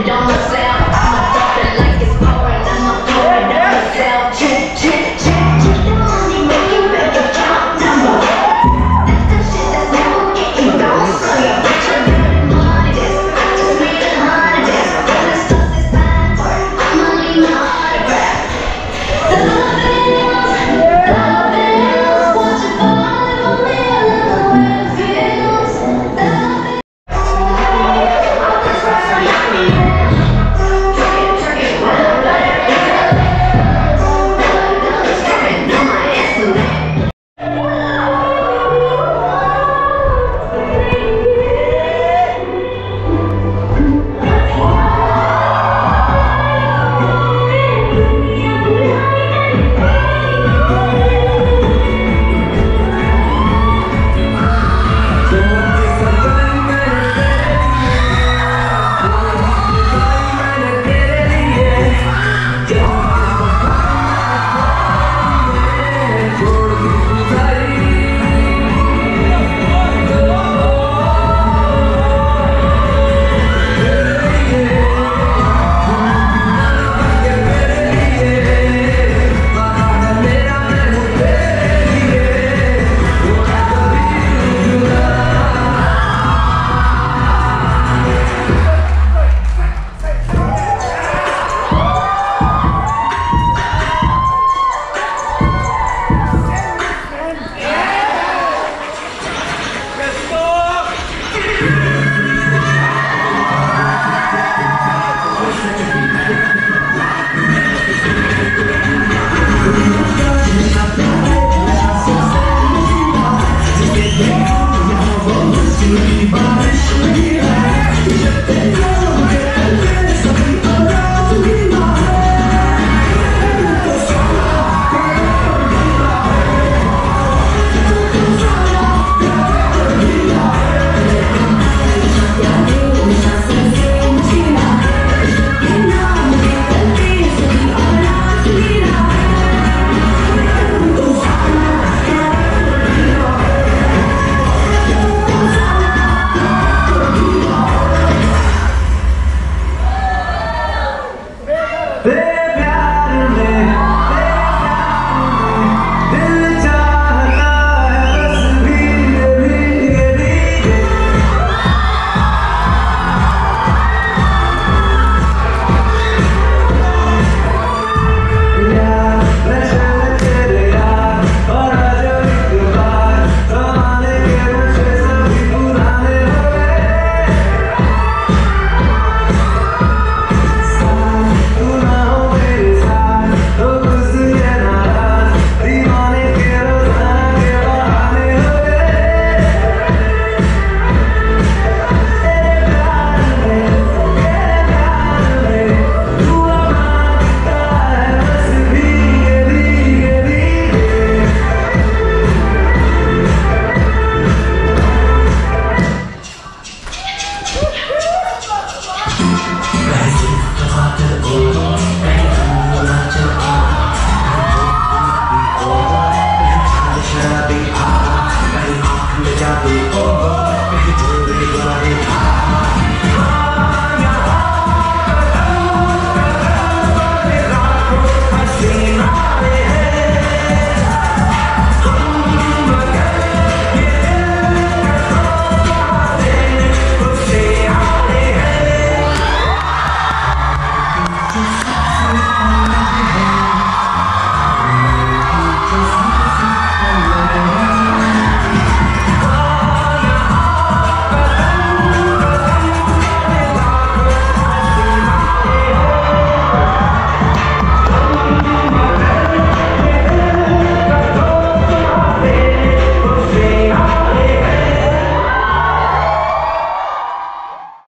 McDonald's. Tudo que